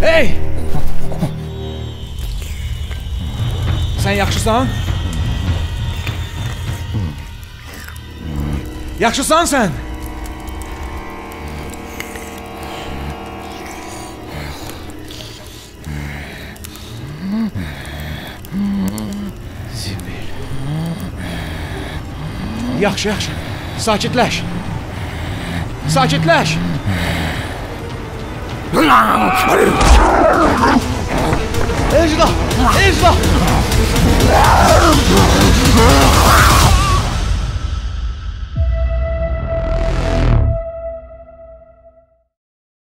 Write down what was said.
Hey! Sən yaxşısan? Yaxşısan sən? Zibil. Yaxşı, yaxşı. Sakitləş. Sakitləş. Sakitləş. エイジだエイジだ